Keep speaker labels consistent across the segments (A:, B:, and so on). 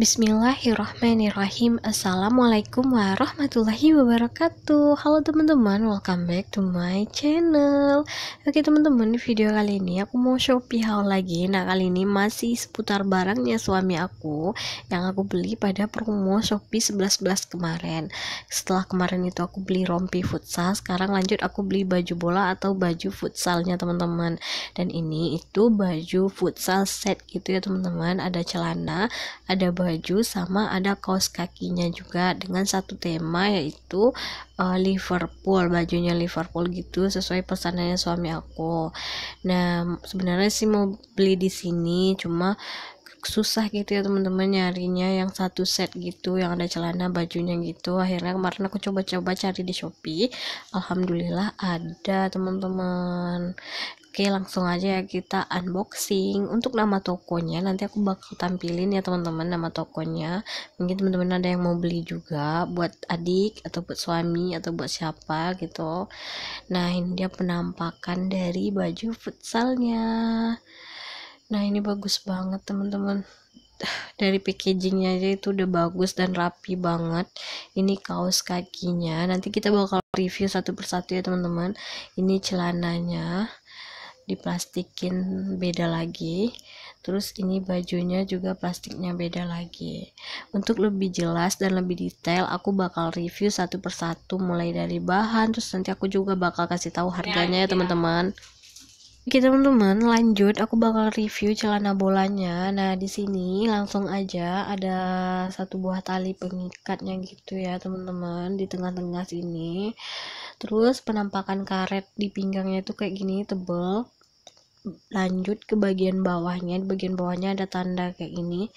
A: Bismillahirrahmanirrahim. Assalamualaikum warahmatullahi wabarakatuh. Halo teman-teman, welcome back to my channel. Oke teman-teman, video kali ini aku mau shopee haul lagi. Nah kali ini masih seputar barangnya suami aku Yang aku beli pada promo shopee 11.11 kemarin. Setelah kemarin itu aku beli rompi futsal Sekarang lanjut aku beli baju bola atau baju futsalnya teman-teman. Dan ini itu baju futsal set gitu ya teman-teman. Ada celana, ada baju baju sama ada kaos kakinya juga dengan satu tema yaitu uh, Liverpool bajunya Liverpool gitu sesuai pesanannya suami aku. Nah sebenarnya sih mau beli di sini cuma susah gitu ya teman-teman nyarinya yang satu set gitu yang ada celana bajunya gitu. Akhirnya kemarin aku coba-coba cari di Shopee. Alhamdulillah ada teman-teman Oke langsung aja ya kita unboxing. Untuk nama tokonya nanti aku bakal tampilin ya teman-teman nama tokonya. Mungkin teman-teman ada yang mau beli juga buat adik atau buat suami atau buat siapa gitu. Nah ini dia penampakan dari baju futsalnya. Nah ini bagus banget teman-teman. Dari packagingnya aja itu udah bagus dan rapi banget. Ini kaos kakinya. Nanti kita bakal review satu persatu ya teman-teman. Ini celananya diplastikin beda lagi. Terus ini bajunya juga plastiknya beda lagi. Untuk lebih jelas dan lebih detail aku bakal review satu persatu mulai dari bahan terus nanti aku juga bakal kasih tahu harganya ya teman-teman. Oke teman-teman, lanjut. Aku bakal review celana bolanya. Nah, di sini langsung aja ada satu buah tali pengikatnya gitu ya, teman-teman, di tengah-tengah sini. Terus penampakan karet di pinggangnya itu kayak gini, tebel lanjut ke bagian bawahnya. Di bagian bawahnya ada tanda kayak ini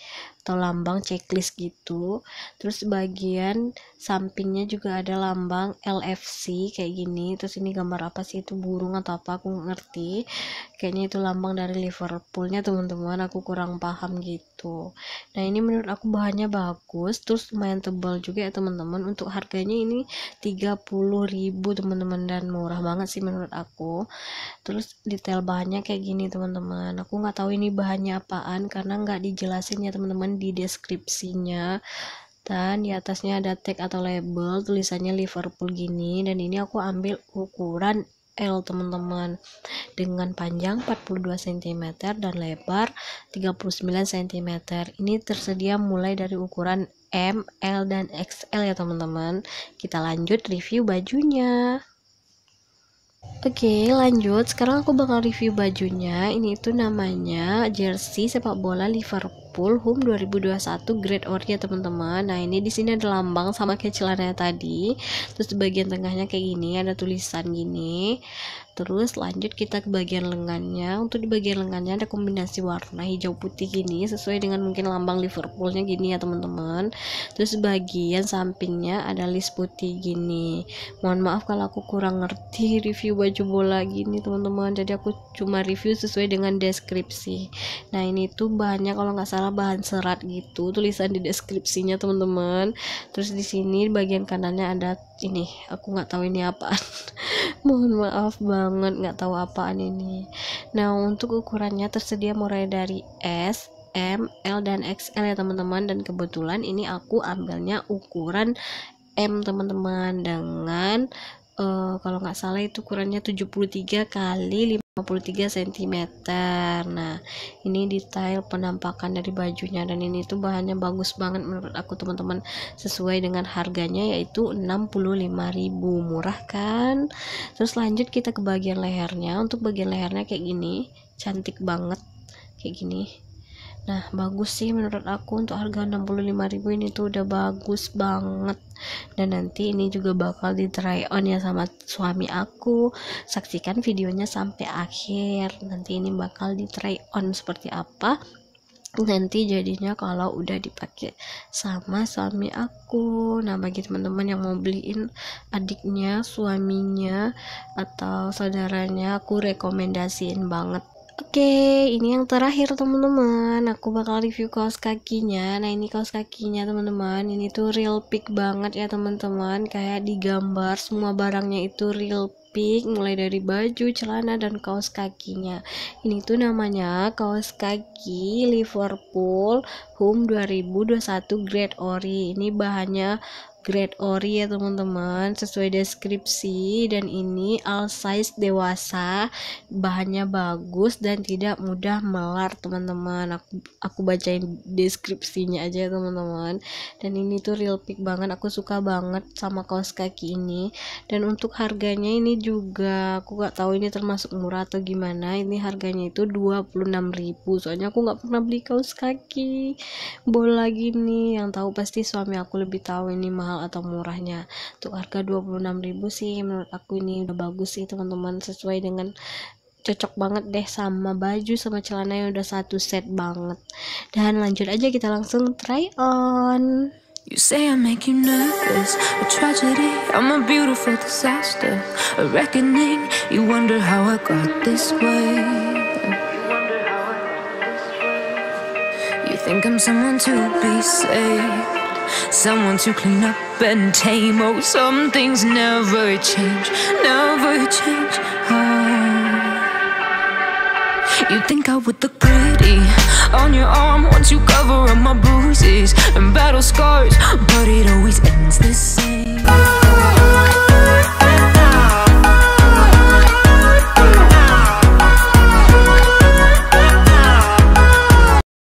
A: atau lambang checklist gitu. Terus bagian sampingnya juga ada lambang LFC kayak gini. Terus ini gambar apa sih? Itu burung atau apa? Aku ngerti. Kayaknya itu lambang dari Liverpoolnya teman-teman. Aku kurang paham gitu. Nah ini menurut aku bahannya bagus. Terus lumayan tebal juga ya teman-teman. Untuk harganya ini 30.000 teman-teman. Dan murah banget sih menurut aku. Terus detail bahannya kayak gini teman-teman. Aku nggak tahu ini bahannya apaan karena nggak dijelasin ya teman-teman di deskripsinya. Dan di atasnya ada tag atau label tulisannya Liverpool gini dan ini aku ambil ukuran L teman-teman. Dengan panjang 42 cm dan lebar 39 cm ini tersedia mulai dari ukuran M, L, dan XL ya teman-teman. Kita lanjut review bajunya Oke okay, lanjut. Sekarang aku bakal review bajunya. Ini itu namanya jersey sepak bola Liverpool Home 2021 Grade Ori ya teman-teman. Nah ini di sini ada lambang sama kayak celananya tadi. Terus di bagian tengahnya kayak gini ada tulisan gini terus lanjut kita ke bagian lengannya. Untuk di bagian lengannya ada kombinasi warna hijau putih gini sesuai dengan mungkin lambang Liverpoolnya gini ya teman-teman. Terus bagian sampingnya ada list putih gini. Mohon maaf kalau aku kurang ngerti review baju bola gini teman-teman. Jadi aku cuma review sesuai dengan deskripsi. Nah ini tuh bahannya kalau nggak salah bahan serat gitu tulisan di deskripsinya teman-teman. Terus di sini bagian kanannya ada ini aku nggak tahu ini apaan. Mohon maaf banget nggak tahu apaan ini. Nah untuk ukurannya tersedia mulai dari S M, L, dan XL ya teman-teman. Dan kebetulan ini aku ambilnya ukuran M teman-teman. Dengan uh, kalau nggak salah itu ukurannya 73 kali 53 cm nah ini detail penampakan dari bajunya dan ini tuh bahannya bagus banget menurut aku teman-teman sesuai dengan harganya yaitu 65.000 murah kan? Terus lanjut kita ke bagian lehernya. Untuk bagian lehernya kayak gini cantik banget. Kayak gini Nah, bagus sih menurut aku untuk harga 65.000 ini tuh udah bagus banget. Dan nanti ini juga bakal di try on ya sama suami aku. Saksikan videonya sampai akhir. Nanti ini bakal di try on seperti apa nanti jadinya kalau udah dipakai sama suami aku nah bagi teman-teman yang mau beliin adiknya suaminya atau saudaranya aku rekomendasiin banget Oke, ini yang terakhir teman-teman. Aku bakal review kaos kakinya. Nah, ini kaos kakinya teman-teman. Ini tuh real pick banget ya teman-teman. Kayak digambar semua barangnya itu real pick mulai dari baju, celana dan kaos kakinya. Ini tuh namanya kaos kaki Liverpool Home 2021 Grade Ori. Ini bahannya grade ori ya teman-teman. Sesuai deskripsi dan ini all size dewasa bahannya bagus dan tidak mudah melar teman-teman. Aku aku bacain deskripsinya aja teman-teman. Dan ini tuh real pick banget aku suka banget sama kaos kaki ini. Dan untuk harganya ini juga aku gak tahu ini termasuk murah atau gimana. Ini harganya itu 26.000 soalnya aku nggak pernah beli kaos kaki. Bola gini yang tahu pasti suami aku lebih tahu ini mahal mahal atau murahnya. Untuk harga 26.000 sih menurut aku ini udah bagus sih teman-teman. Sesuai dengan cocok banget deh sama baju sama celana yang udah satu set banget. Dan lanjut aja kita langsung try on. You say I make you nervous, a tragedy, I'm a beautiful disaster, a reckoning, you wonder how I got this way. You think I'm someone to be saved. Someone to clean up and tame. Oh, some things never change, never change. Oh. You think I would look pretty on your arm once you cover up my bruises and battle scars.